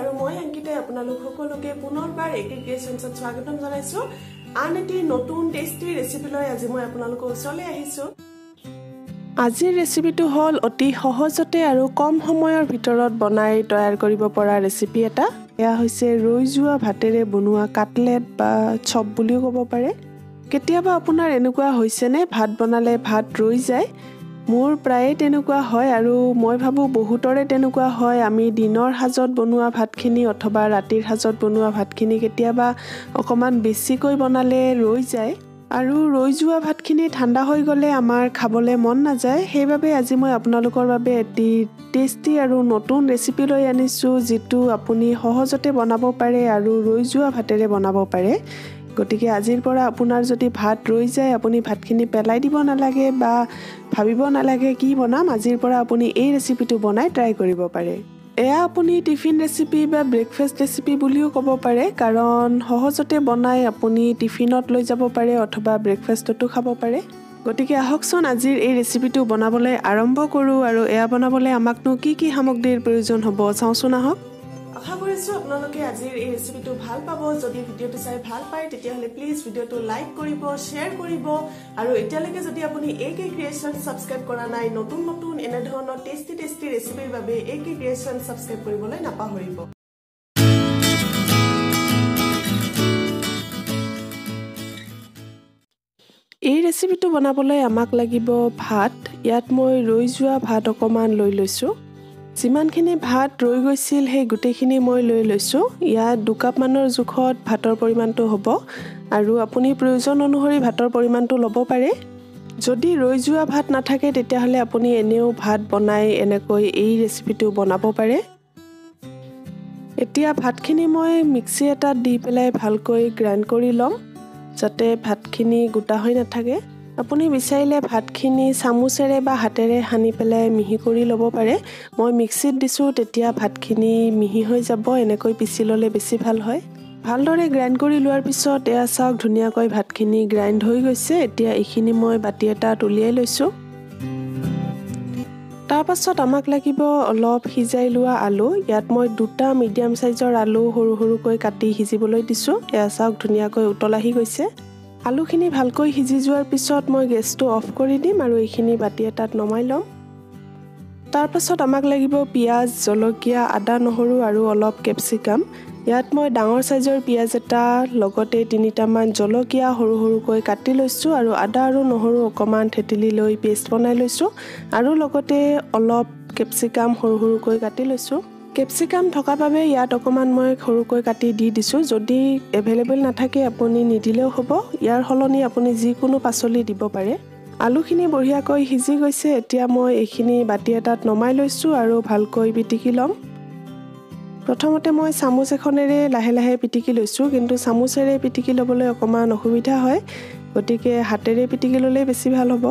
আৰু মই অংকিতাই আপোনালোক সকলোকে পুনৰবাৰ এগ্ৰি ক্ৰিয়েশ্যনছত স্বাগতম জনাইছো। আন এটি নতুন টেষ্টি ৰেচিপি লৈ আজি মই আপোনালোকৰ ওচৰলৈ আহিছো। আজিৰ ৰেচিপিটো হ'ল অতি সহজতে আৰু কম সময়ৰ ভিতৰত বনাই তৈয়াৰ কৰিব পৰা ৰেচিপি এটা। এয়া হৈছে ৰৈ যোৱা ভাতেৰে বনোৱা কাটলেট বা চপ বুলিও ক'ব পাৰে। কেতিয়াবা আপোনাৰ এনেকুৱা হৈছেনে? ভাত বনালে ভাত ৰৈ যায়। মোৰ প্ৰায়ে তেনেকুৱা হয় আৰু মই ভাবোঁ বহুতৰে তেনেকুৱা হয়। আমি দিনৰ সাজত বনোৱা ভাতখিনি অথবা ৰাতিৰ সাজত বনোৱা ভাতখিনি কেতিয়াবা অকণমান বেছিকৈ বনালে ৰৈ যায়। আৰু ৰৈ যোৱা ভাতখিনি ঠাণ্ডা হৈ গ'লে আমাৰ খাবলৈ মন নাযায়। সেইবাবে আজি মই আপোনালোকৰ বাবে এটি টেষ্টি আৰু নতুন ৰেচিপি লৈ আনিছোঁ যিটো আপুনি সহজতে বনাব পাৰে আৰু ৰৈ যোৱা ভাতেৰে বনাব পাৰে। গতিকে আজিৰ পৰা আপোনাৰ যদি ভাত ৰৈ যায় আপুনি ভাতখিনি পেলাই দিব নালাগে বা ভাবিব নালাগে কি বনাম আজিৰ পৰা আপুনি এই ৰেচিপিটো বনাই ট্ৰাই কৰিব পাৰে। এয়া আপুনি টিফিন ৰেচিপি বা ব্ৰেকফাষ্ট ৰেচিপি বুলিও ক'ব পাৰে কাৰণ সহজতে বনাই আপুনি টিফিনত লৈ যাব পাৰে অথবা ব্ৰেকফাষ্টতো খাব পাৰে। গতিকে আহকচোন আজিৰ এই ৰেচিপিটো বনাবলৈ আৰম্ভ কৰোঁ আৰু এয়া বনাবলৈ আমাকনো কি কি সামগ্ৰীৰ প্ৰয়োজন হ'ব চাওঁচোন আহক। আশা কৰিছোঁ আপোনালোকে আজিৰ এই ৰেচিপিটো ভাল পাব। যদি ভিডিঅ'টো চাই ভাল পায় তেতিয়াহ'লে প্লিজ ভিডিঅ'টো লাইক কৰিব শ্বেয়াৰ কৰিব। আৰু এতিয়ালৈকে যদি আপুনি এ কে ক্ৰিয়েশ্যন ছাবস্ক্ৰাইব কৰা নাই নতুন নতুন এনেধৰণৰ টেষ্টি টেষ্টি ৰেচিপিৰ বাবে এ কে ক্ৰিয়েশ্যন ছাবস্ক্ৰাইব কৰিবলৈ নাপাহৰিব। এই ৰেচিপিটো বনাবলৈ আমাক লাগিব ভাত। ইয়াত মই ৰৈ যোৱা ভাত অকণমান লৈ লৈছোঁ। যিমানখিনি ভাত ৰৈ গৈছিল সেই গোটেইখিনি মই লৈ লৈছোঁ। ইয়াত দুকাপমানৰ জোখত ভাতৰ পৰিমাণটো হ'ব আৰু আপুনি প্ৰয়োজন অনুসৰি ভাতৰ পৰিমাণটো ল'ব পাৰে। যদি ৰৈ যোৱা ভাত নাথাকে তেতিয়াহ'লে আপুনি এনেও ভাত বনাই এনেকৈ এই ৰেচিপিটো বনাব পাৰে। এতিয়া ভাতখিনি মই মিক্সি এটাত দি পেলাই ভালকৈ গ্ৰাইণ্ড কৰি ল'ম যাতে ভাতখিনি গোটা হৈ নাথাকে। আপুনি বিচাৰিলে ভাতখিনি চামুচেৰে বা হাতেৰে সানি পেলাই মিহি কৰি ল'ব পাৰে। মই মিক্সিত দিছোঁ তেতিয়া ভাতখিনি মিহি হৈ যাব এনেকৈ পিচি ল'লে বেছি ভাল হয়। ভালদৰে গ্ৰাইণ্ড কৰি লোৱাৰ পিছত এয়া চাওক ধুনীয়াকৈ ভাতখিনি গ্ৰাইণ্ড হৈ গৈছে। এতিয়া এইখিনি মই বাতি এটাত উলিয়াই লৈছোঁ। তাৰপাছত আমাক লাগিব অলপ সিজাই লোৱা আলু। ইয়াত মই দুটা মিডিয়াম চাইজৰ আলু সৰু সৰুকৈ কাটি সিজিবলৈ দিছোঁ। এয়া চাওক ধুনীয়াকৈ উতল আহি গৈছে। আলুখিনি ভালকৈ সিজি যোৱাৰ পিছত মই গেছটো অফ কৰি দিম আৰু এইখিনি বাতি এটাত নমাই ল'ম তাৰপাছত আমাক লাগিব পিঁয়াজ জলকীয়া আদা নহৰু আৰু অলপ কেপচিকাম। ইয়াত মই ডাঙৰ চাইজৰ পিঁয়াজ এটা লগতে তিনিটামান জলকীয়া সৰু সৰুকৈ কাটি লৈছোঁ আৰু আদা আৰু নহৰু অকণমান থেতেলি লৈ পেষ্ট বনাই লৈছোঁ আৰু লগতে অলপ কেপচিকাম সৰু সৰুকৈ কাটি লৈছোঁ। কেপচিকাম থকা বাবে ইয়াত অকণমান মই সৰুকৈ কাটি দি দিছোঁ। যদি এভেইলেবল নাথাকে আপুনি নিদিলেও হ'ব। ইয়াৰ সলনি আপুনি যিকোনো পাচলি দিব পাৰে। আলুখিনি বঢ়িয়াকৈ সিজি গৈছে। এতিয়া মই এইখিনি বাতি এটাত নমাই লৈছোঁ আৰু ভালকৈ পিটিকি ল'ম। প্ৰথমতে মই চামুচ এখনেৰে লাহে লাহে পিটিকি লৈছোঁ কিন্তু চামুচেৰে পিটিকি ল'বলৈ অকণমান অসুবিধা হয়। গতিকে হাতেৰে পিটিকি ল'লেই বেছি ভাল হ'ব।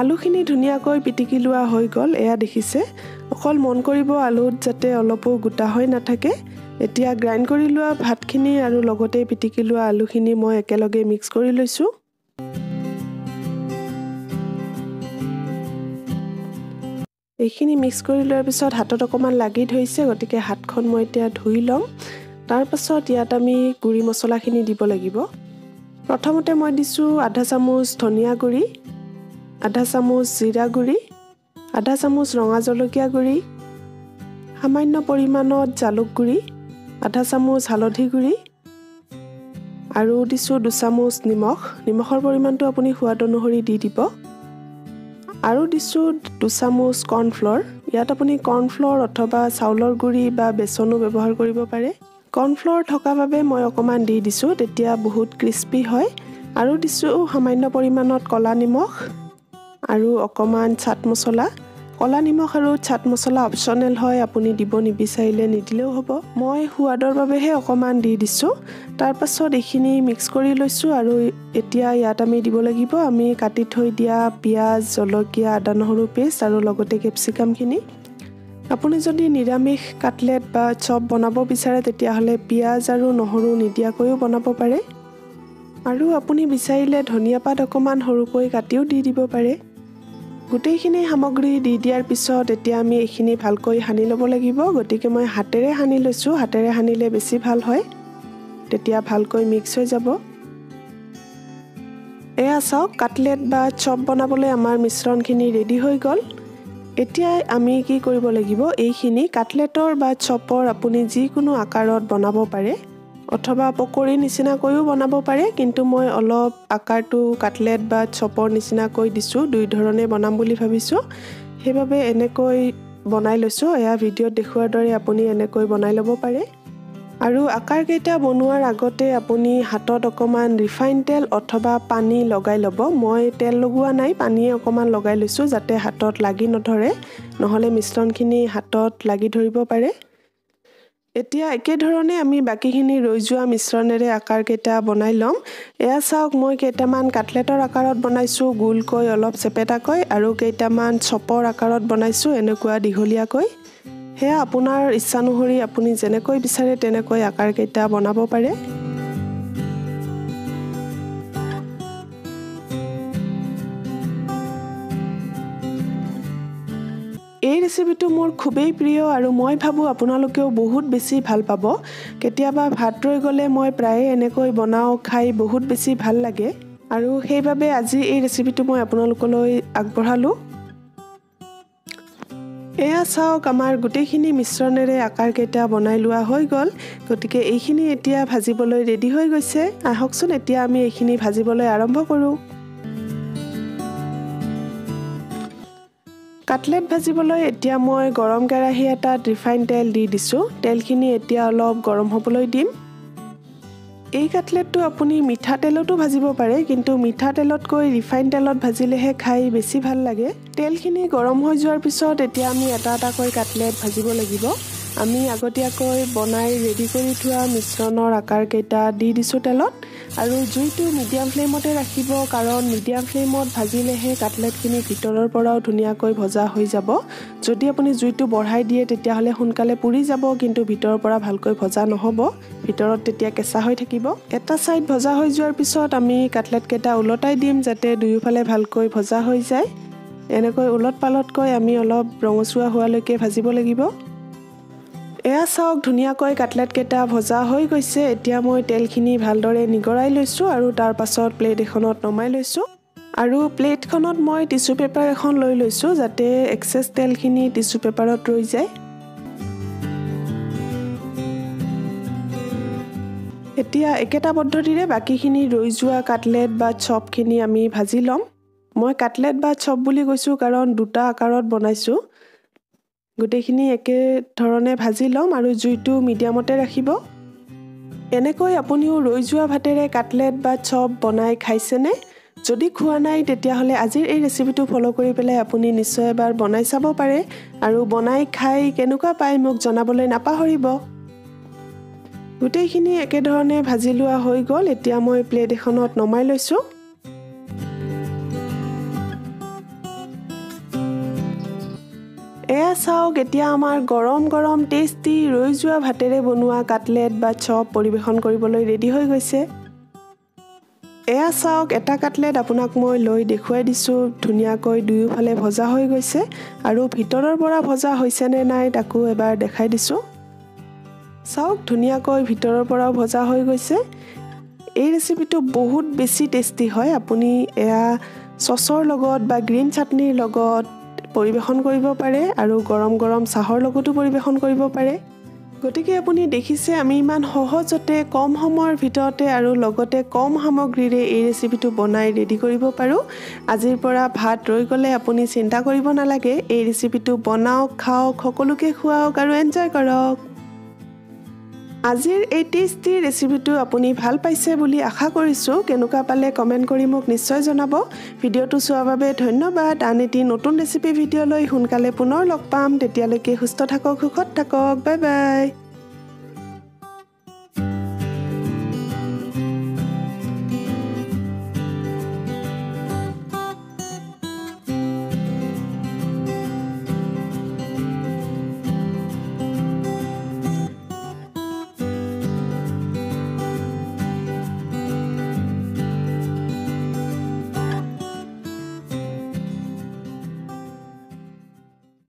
আলুখিনি ধুনীয়াকৈ পিটিকি লোৱা হৈ গ'ল এয়া দেখিছে। অকল মন কৰিব আলুত যাতে অলপো গোটা হৈ নাথাকে। এতিয়া গ্ৰাইণ্ড কৰি লোৱা ভাতখিনি আৰু লগতে পিটিকি লোৱা আলুখিনি মই একেলগে মিক্স কৰি লৈছোঁ। এইখিনি মিক্স কৰি লোৱাৰ পিছত হাতত অকণমান লাগি ধৰিছে গতিকে হাতখন মই এতিয়া ধুই ল'ম তাৰপাছত ইয়াত আমি গুড়ি মছলাখিনি দিব লাগিব। প্ৰথমতে মই দিছোঁ আধা চামুচ ধনিয়া গুড়ি। আধা চামুচ জিৰা গুড়ি আধা চামুচ ৰঙা জলকীয়া গুড়ি সামান্য পৰিমাণত জালুক গুড়ি আধা চামুচ হালধি গুড়ি আৰু দিছোঁ দুচামুচ নিমখ। নিমখৰ পৰিমাণটো আপুনি সোৱাদ অনুসৰি দি দিব। আৰু দিছোঁ দুচামুচ কৰ্ণফ্ল'ৰ। ইয়াত আপুনি কৰ্ণফ্ল'ৰ অথবা চাউলৰ গুড়ি বা বেচনো ব্যৱহাৰ কৰিব পাৰে। কৰ্ণফ্ল'ৰ থকা বাবে মই অকণমান দি দিছোঁ তেতিয়া বহুত ক্ৰিস্পি হয়। আৰু দিছোঁ সামান্য পৰিমাণত ক'লা নিমখ। আৰু অকণমান চাট মছলা। ক'লা নিমখ আৰু চাট মছলা অপশ্যনেল হয় আপুনি দিব নিবিচাৰিলে নিদিলেও হ'ব। মই সোৱাদৰ বাবেহে অকণমান দি দিছোঁ। তাৰপাছত এইখিনি মিক্স কৰি লৈছোঁ আৰু এতিয়া ইয়াত আমি দিব লাগিব আমি কাটি থৈ দিয়া পিঁয়াজ জলকীয়া আদা নহৰু পেষ্ট আৰু লগতে কেপচিকামখিনি আপুনি যদি নিৰামিষ কাটলেট বা চপ বনাব বিচাৰে তেতিয়াহ'লে পিঁয়াজ আৰু নহৰু নিদিয়াকৈও বনাব পাৰে। আৰু আপুনি বিচাৰিলে ধনিয়া পাত অকণমান সৰুকৈ কাটিও দি দিব পাৰে। গোটেইখিনি সামগ্ৰী দি দিয়াৰ পিছত এতিয়া আমি এইখিনি ভালকৈ সানি ল'ব লাগিব। গতিকে মই হাতেৰে সানি লৈছোঁ। হাতেৰে সানিলে বেছি ভাল হয়। তেতিয়া ভালকৈ মিক্স হৈ যাব। এয়া চাওক কাটলেট বা চপ বনাবলৈ আমাৰ মিশ্ৰণখিনি ৰেডি হৈ গ'ল। এতিয়া আমি কি কৰিব লাগিব? এইখিনি কাটলেটৰ বা চপৰ আপুনি যিকোনো আকাৰত বনাব পাৰে। অথবা পকৰী নিচিনাকৈও বনাব পাৰে কিন্তু মই অলপ আকাৰটো কাটলেট বা চপৰ নিচিনাকৈ দিছোঁ দুই ধৰণে বনাম বুলি ভাবিছোঁ। সেইবাবে এনেকৈ বনাই লৈছোঁ এয়া ভিডিঅ'ত দেখুওৱাৰ দৰে আপুনি এনেকৈ বনাই ল'ব পাৰে। আৰু আকাৰকেইটা বনোৱাৰ আগতে আপুনি হাতত অকণমান ৰিফাইন তেল অথবা পানী লগাই ল'ব। মই তেল লগোৱা নাই পানীয়ে অকণমান লগাই লৈছোঁ যাতে হাতত লাগি নধৰে নহ'লে মিশ্ৰণখিনি হাতত লাগি ধৰিব পাৰে। এতিয়া একেধৰণে আমি বাকীখিনি ৰৈ যোৱা মিশ্ৰণেৰে আকাৰকেইটা বনাই ল'ম। এয়া চাওক মই কেইটামান কাটলেটৰ আকাৰত বনাইছোঁ গোলকৈ অলপ চেপেটাকৈ আৰু কেইটামান চপৰ আকাৰত বনাইছোঁ এনেকুৱা দীঘলীয়াকৈ। সেয়া আপোনাৰ ইচ্ছানুসৰি আপুনি যেনেকৈ বিচাৰে তেনেকৈ আকাৰকেইটা বনাব পাৰে। এই ৰেচিপিটো মোৰ খুবেই প্ৰিয় আৰু মই ভাবোঁ আপোনালোকেও বহুত বেছি ভাল পাব। কেতিয়াবা ভাত ৰৈ গ'লে মই প্ৰায়ে এনেকৈ বনাওঁ খাই বহুত বেছি ভাল লাগে। আৰু সেইবাবে আজি এই ৰেচিপিটো মই আপোনালোকলৈ আগবঢ়ালোঁ। এয়া চাওক আমাৰ গোটেইখিনি মিশ্ৰণেৰে আকাৰকেইটা বনাই লোৱা হৈ গ'ল। গতিকে এইখিনি এতিয়া ভাজিবলৈ ৰেডি হৈ গৈছে। আহকচোন এতিয়া আমি এইখিনি ভাজিবলৈ আৰম্ভ কৰোঁ। কাটলেট ভাজিবলৈ এতিয়া মই গৰম কেৰাহী এটাত ৰিফাইন তেল দি দিছোঁ। তেলখিনি এতিয়া অলপ গৰম হ'বলৈ দিম। এই কাটলেটটো আপুনি মিঠাতেলতো ভাজিব পাৰে কিন্তু মিঠাতেলতকৈ ৰিফাইন তেলত ভাজিলেহে খাই বেছি ভাল লাগে। তেলখিনি গৰম হৈ যোৱাৰ পিছত এতিয়া আমি এটা এটাকৈ কাটলেট ভাজিব লাগিব। আমি আগতীয়াকৈ বনাই ৰেডি কৰি থোৱা মিশ্ৰণৰ আকাৰকেইটা দি দিছোঁ তেলত আৰু জুইটো মিডিয়াম ফ্লেমতে ৰাখিব কাৰণ মিডিয়াম ফ্লেমত ভাজিলেহে কাটলেটখিনি ভিতৰৰ পৰাও ধুনীয়াকৈ ভজা হৈ যাব। যদি আপুনি জুইটো বঢ়াই দিয়ে তেতিয়াহ'লে সোনকালে পুৰি যাব কিন্তু ভিতৰৰ পৰা ভালকৈ ভজা নহ'ব। ভিতৰত তেতিয়া কেঁচা হৈ থাকিব। এটা ছাইড ভজা হৈ যোৱাৰ পিছত আমি কাটলেটকেইটা ওলটাই দিম যাতে দুয়োফালে ভালকৈ ভজা হৈ যায়। এনেকৈ ওলট পালতকৈ আমি অলপ ৰঙচুৱা হোৱালৈকে ভাজিব লাগিব। এয়া চাওক ধুনীয়াকৈ কাটলেটকেইটা ভজা হৈ গৈছে। এতিয়া মই তেলখিনি ভালদৰে নিগৰাই লৈছোঁ আৰু তাৰ পাছত প্লেট এখনত নমাই লৈছোঁ। আৰু প্লেটখনত মই টিচু পেপাৰ এখন লৈ লৈছোঁ যাতে এক্সেছ তেলখিনি টিচু পেপাৰত ৰৈ যায়। এতিয়া একেটা পদ্ধতিৰে বাকীখিনি ৰৈ যোৱা কাটলেট বা চপখিনি আমি ভাজি ল'ম। মই কাটলেট বা চপ বুলি কৈছোঁ কাৰণ দুটা আকাৰত বনাইছোঁ। গোটেইখিনি একেধৰণে ভাজি ল'ম আৰু জুইটো মিডিয়ামতে ৰাখিব। এনেকৈ আপুনিও ৰৈ যোৱা ভাতেৰে কাটলেট বা চপ বনাই খাইছেনে? যদি খোৱা নাই তেতিয়াহ'লে আজিৰ এই ৰেচিপিটো ফ'ল' কৰি পেলাই আপুনি নিশ্চয় এবাৰ বনাই চাব পাৰে আৰু বনাই খাই কেনেকুৱা পায় মোক জনাবলৈ নাপাহৰিব। গোটেইখিনি একেধৰণে ভাজি লোৱা হৈ গ'ল। এতিয়া মই প্লেট এখনত নমাই লৈছোঁ। এয়া চাওক এতিয়া আমাৰ গৰম গৰম টেষ্টি ৰৈ যোৱা ভাতেৰে বনোৱা কাটলেট বা চপ পৰিৱেশন কৰিবলৈ ৰেডি হৈ গৈছে। এয়া চাওক এটা কাটলেট আপোনাক মই লৈ দেখুৱাই দিছোঁ ধুনীয়াকৈ দুয়োফালে ভজা হৈ গৈছে আৰু ভিতৰৰ পৰা ভজা হৈছেনে নাই তাকো এবাৰ দেখাই দিছোঁ। চাওক ধুনীয়াকৈ ভিতৰৰ পৰাও ভজা হৈ গৈছে। এই ৰেচিপিটো বহুত বেছি টেষ্টি হয়। আপুনি এয়া চচৰ লগত বা গ্ৰীণ চাটনিৰ লগত পৰিৱেশন কৰিব পাৰে আৰু গৰম গৰম চাহৰ লগতো পৰিৱেশন কৰিব পাৰে। গতিকে আপুনি দেখিছে আমি ইমান সহজতে কম সময়ৰ ভিতৰতে আৰু লগতে কম সামগ্ৰীৰে এই ৰেচিপিটো বনাই ৰেডি কৰিব পাৰোঁ। আজিৰ পৰা ভাত ৰৈ গ'লে আপুনি চিন্তা কৰিব নালাগে এই ৰেচিপিটো বনাওক খাওক সকলোকে খুৱাওক আৰু এনজয় কৰক। আজিৰ এই টেষ্টি ৰেচিপিটো আপুনি ভাল পাইছে বুলি আশা কৰিছোঁ কেনেকুৱা পালে কমেণ্ট কৰি মোক নিশ্চয় জনাব। ভিডিঅ'টো চোৱাৰ বাবে ধন্যবাদ। আন এটি নতুন ৰেচিপি ভিডিঅ'লৈ সোনকালে পুনৰ লগ পাম। তেতিয়ালৈকে সুস্থ থাকক সুখত থাকক। Bye bye.